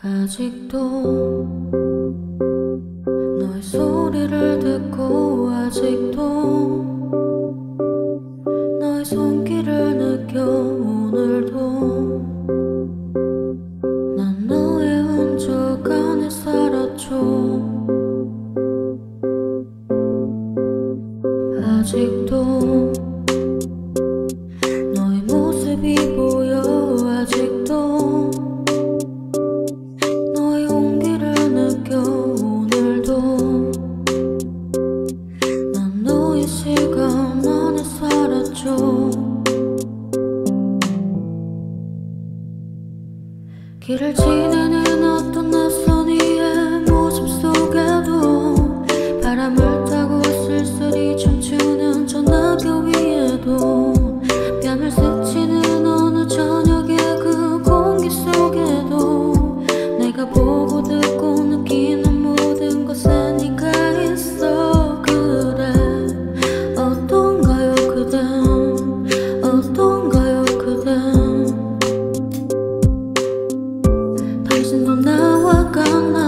아직도 너의 소리를 듣고 아직도 길을 지내는 어떤 낯선 gone.